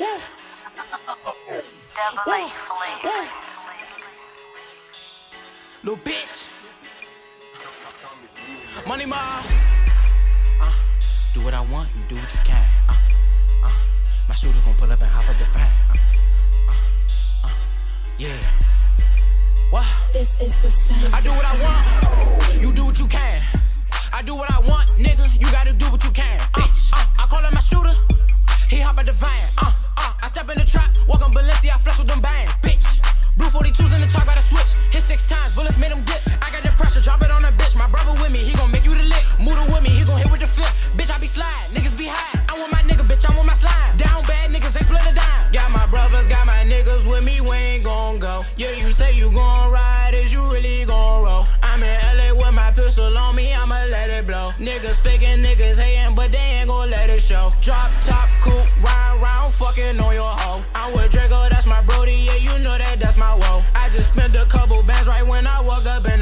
Double A flavor. Little bitch. Money Marr. Uh, do what I want, you do what you can. Uh, uh, my shooters gon' pull up and hop up the fan. Uh, uh, uh, yeah. What? This is the sound. I do what I want, you do what you can. I do what I want, nigga. You gotta do what you can. Bitch, uh, I call him my shooter. He hop out the van. I step in the trap, walk on Balenci, I flex with them bands. Bitch, blue 42s in the truck by the switch. Hit six times, bullets made him dip. I got the pressure, drop it on a bitch. My brother with me, he gon' make you the lick. Moodle with me, he gon' hit with the flip. Bitch, I be slide, niggas be high. I want my nigga, bitch, I want my slime. Down bad niggas ain't split a dime. Got my brothers, got my niggas with me, we ain't gon' go. Yeah, you say you gon' ride, is you really gon' roll? I'm in LA with my pistol on me, I'ma let it blow. Niggas faking, niggas hating, but they ain't gon' let it show. Drop top, coupe, ride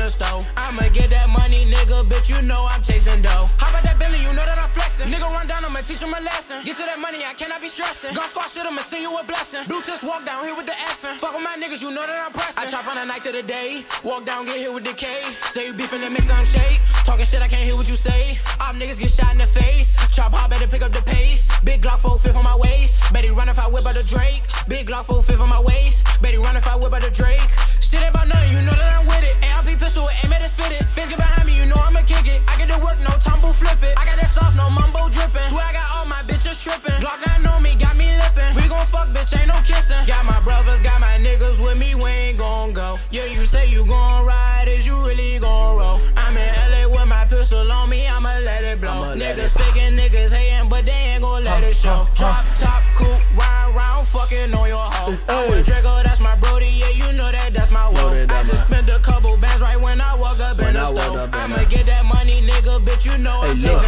the store. I'ma get that money, nigga, bitch, you know I'm chasing dough. How about that Billy, you know that I'm flexing. Nigga run down, I'ma teach him a lesson. Get to that money, I cannot be stressing. Gon' squash shit, I'ma send you a blessing. Blue test walk down here with the effing. Fuck with my niggas, you know that I'm pressing. I chop from the night to the day. Walk down, get hit with the K. Say you beefing and make some shake. Talking shit, I can't hear what you say. Op niggas get shot in the face. Chop hard, better pick up the pace. Big Glock 4 fifth on my waist. Betty run if I whip out the Drake. Big Glock 4 fifth on my waist. Say you gon' ride, is you really gon' roll? I'm in LA with my pistol on me, I'ma let it blow. niggas faking, niggas hating, but they ain't gon' let it show. Drop top, coupe, ride round, fucking on your hoe. It's I'm Ace. Draco, that's my brody, yeah, you know that that's my woe. that I just spent a couple bands right when I walk up in the store. I'ma get that money, nigga, bitch, you know I'm chasing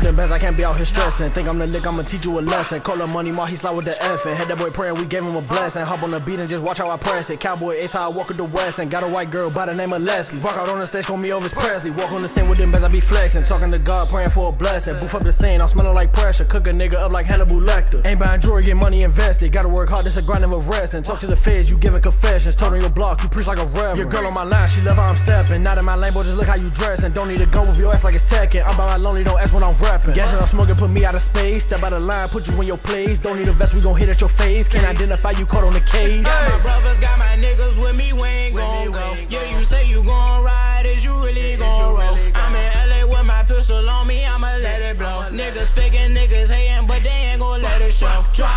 Count them bands, I can't be out here stressing. Think I'm the lick, I'ma teach you a lesson. Call him Money Marr, he slide with the F. And had that boy praying, we gave him a blessing. Hop on the beat and just watch how I press it. Cowboy it's how I walk with the West. And got a white girl by the name of Leslie. Rock out on the stage, call me Elvis Presley. Walk on the scene with them bands, I be flexing. Talking to God, praying for a blessing. Boof up the scene, I'm smelling like pressure. Cook a nigga up like Hannibal Lecter. Ain't buying jewelry, get money invested. Gotta work hard, this a grind of rest. And talk to the feds, you giving confessions. Told on your block, you preach like a reverend. Your girl on my line, she love how I'm stepping. Not in my lane, boy, just look how you dressing. Don't need to go with your ass like it's Tekken. I'm by my lonely, don't ask when I'm rapping. Guessing I'm smoking, put me out of space. Step out of line, put you in your place. Don't need a vest, we gon' hit at your face. Can't identify you caught on the case. Got my brothers, got my niggas with me, we ain't gon' go. Yeah, you say you gon' ride, is you really gon' roll? I'm in LA with my pistol on me, I'ma let it blow. Niggas faking, niggas hating, but they ain't gon' let it show. Drop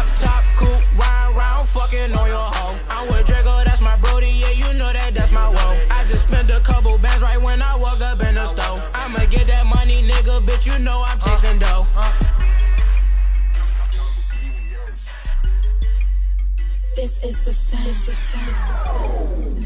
you know I'm chasing dough. Uh, uh. This is the sound. This is the sound.